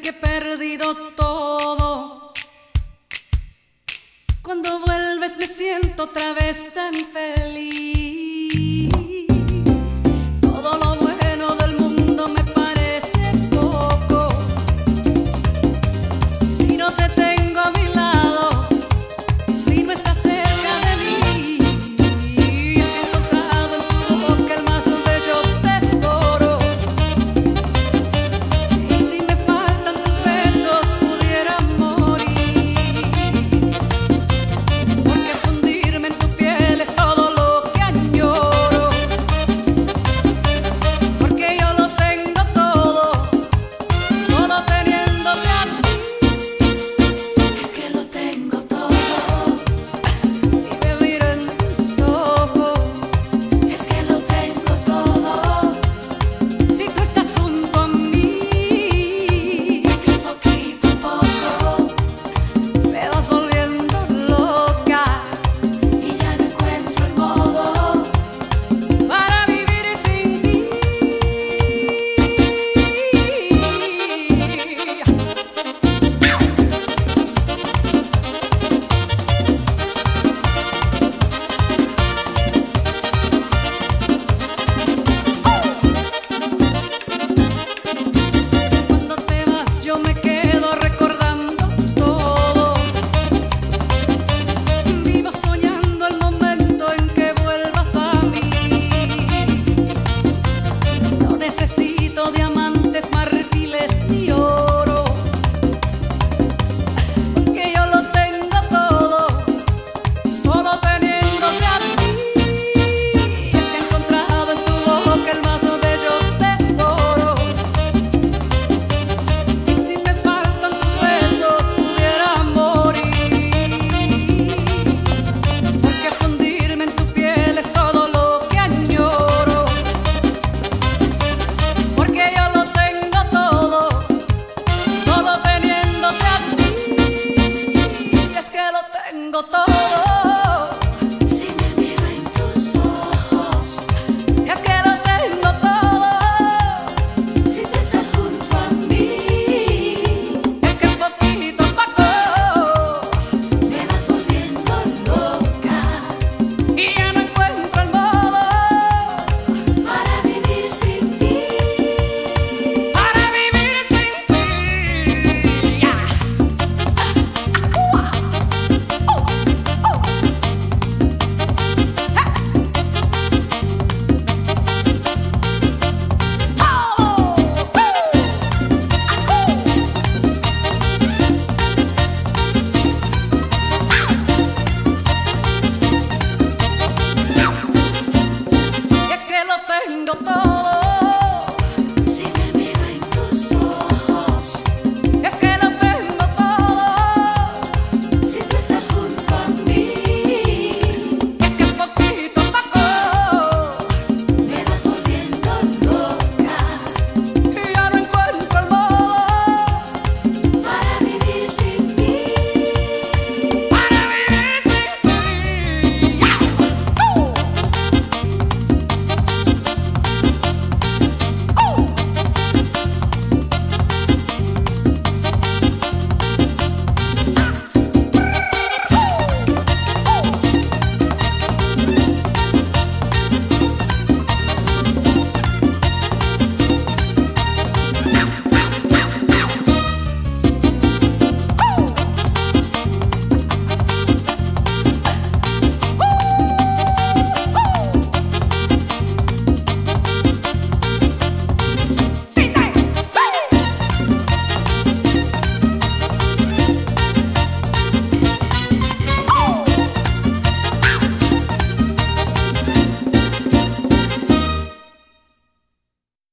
que he perdido todo. Cuando vuelves me siento otra vez tan feliz.